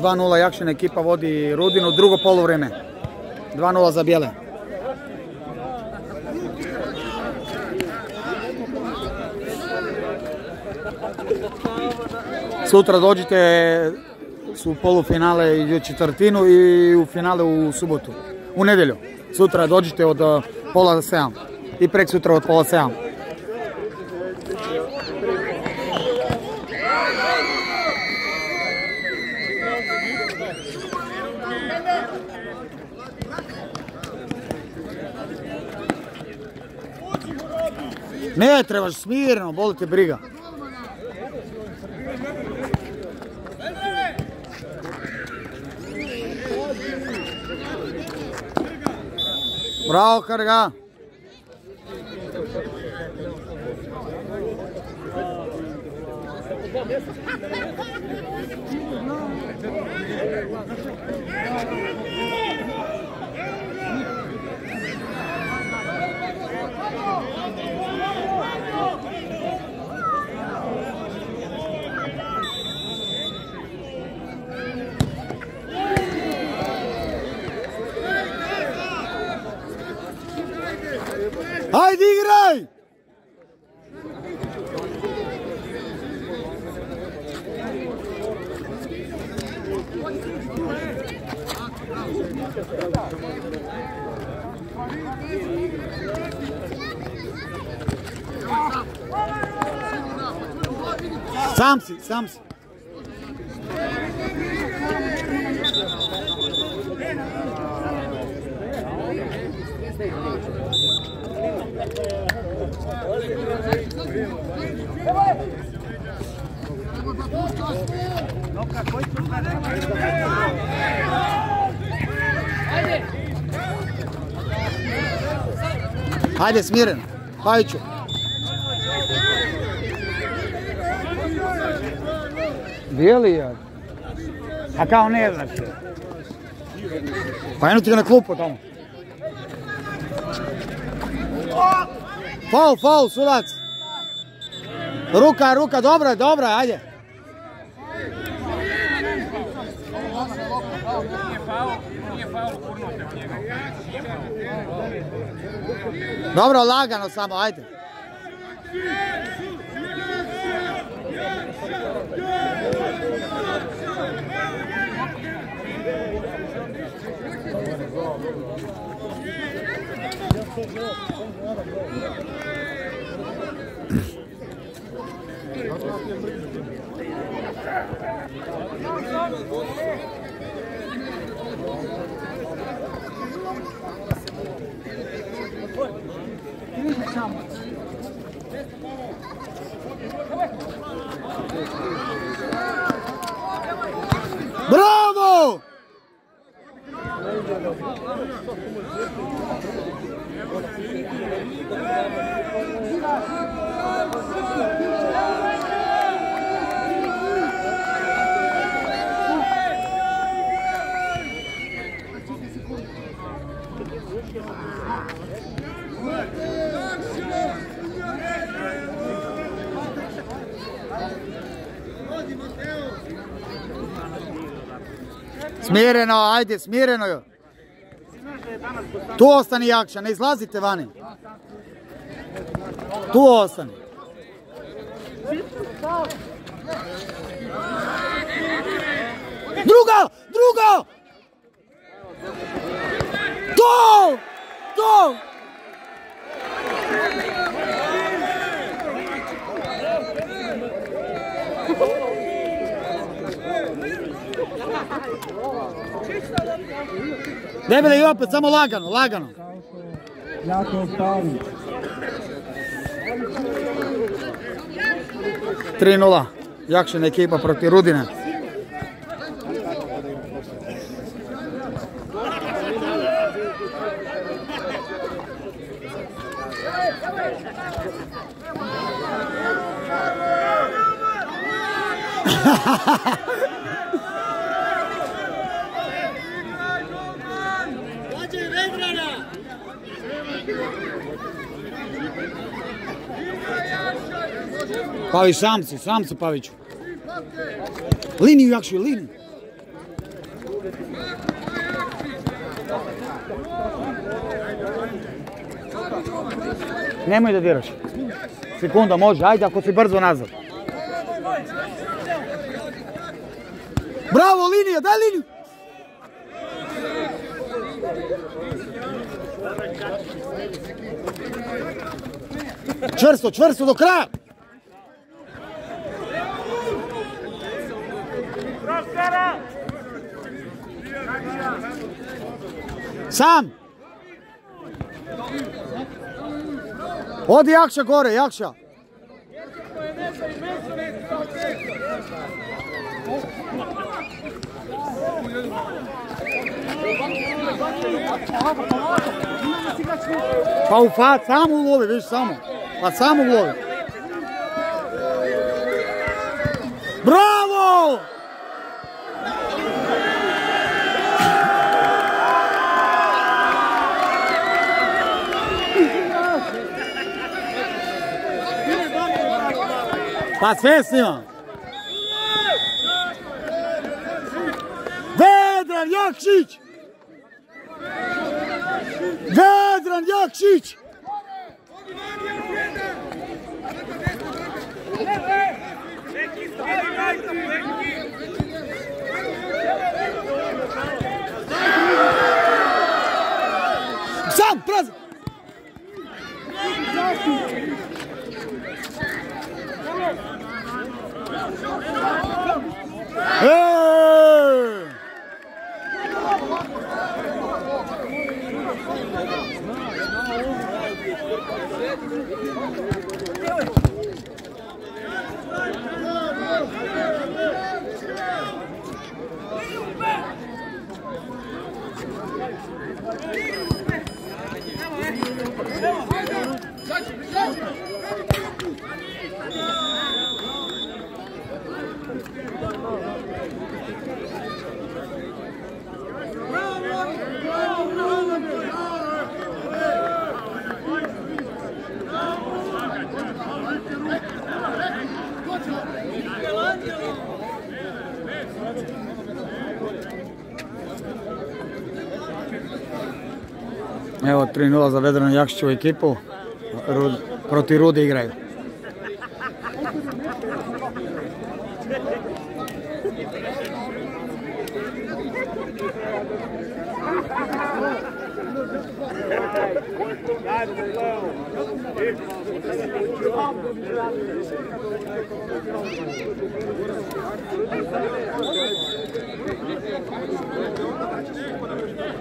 2-0 Jakšina ekipa vodi Rudinu, drugo polovreme. 2-0 za bijele. Sutra dođite su polufinale i u četvrtinu i u finale u subotu. U nedjelju. Sutra dođite od uh, pola sedam. I prek sutra od pola sedam. Ne trebaš smirno, boli te briga. Bravo, Karga. Hajde igraj! Sam si, sam si. Hajde, smireno. Pajiću. Bijeli je. A kao ne znaš. Pa eno ti ga na klupu tamo. Faul, faul, sudac. Ruka, ruka, dobra, dobra, ajde. Dobro, lagano samo, ajde. Bravo! Smireno, ajde, smireno jo. Tu ostani Jakša, ne izlazite vani. Tu ostani. Druga, druga! To! To! Debele i opet, samo lagano, lagano. Jakov Pavić. 3-0. Jakšina ekipa protiv Rudine. Pavić, sam si, sam si Paviću. Liniju Jakšu, liniju. Nemoj da diraš. Sekunda, može, ajde ako si brzo nazad. Bravo, linija, daj liniju! Čvrsto, čvrsto do kraja! Sam! Odi Jakša gore, Jakša! Pa u fat, samo ulovi, viš samo. Pa samo ulovi. Bravo! Pa sve snima. Vedran Jakšić! Vedran Jakšić! Sam, prazan! Ej! Evo 3-0 za Vedrana Jakšićevu ekipu. Rud, protiv Rude igraju.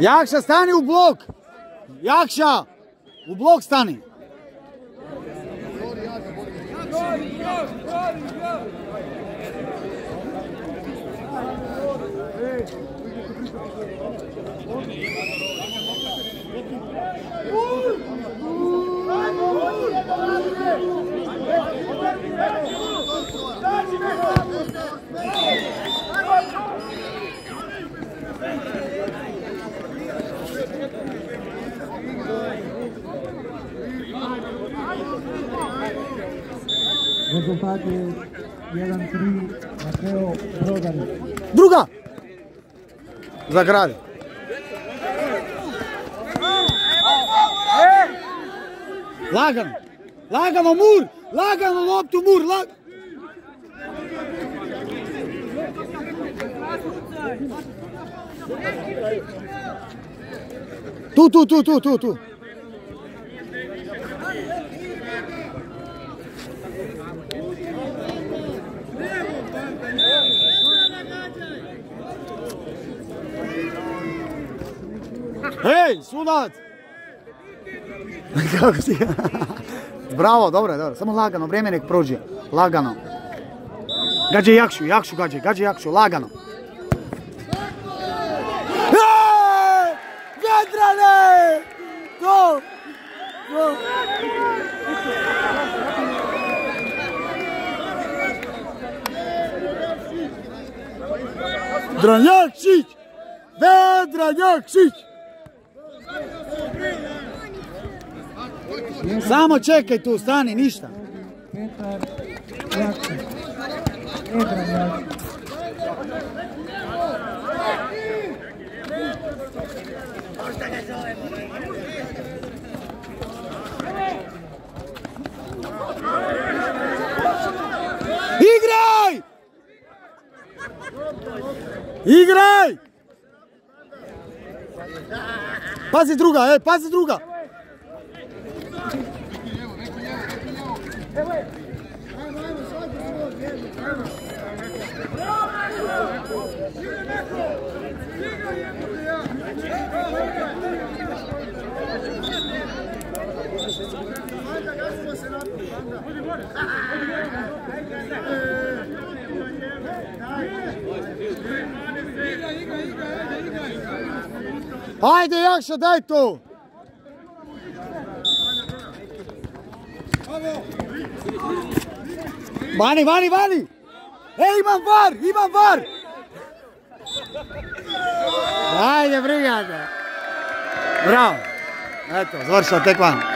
Jakša, stani u blok! Jakša! U blok stani! Rezultat je 1-3 Mateo Brodarić. Druga! Za grad. Lagano. Lagano, mur! Lagano, loptu, mur! Lag... Tu, tu, tu, tu, tu, tu. Hej, sudac! Kako si? Bravo, dobro dobro. Samo lagano, vrijeme nek prođe. Lagano. Gađe jakšu, jakšu gađe, gađe jakšu, lagano. Ej! Vjetrane! To! To! Dranjakšić! Vedranjakšić! Samo čekaj tu, stani, ništa. Petar Jakšić. Vedran Jakšić. Igraj! Igraj! Pazi druga, ej, pazi druga! Ajde Jakša, daj to! Vani, vani, vani! Ej, imam var, imam var! Ajde, brigade! Bravo! Eto, završila tekma.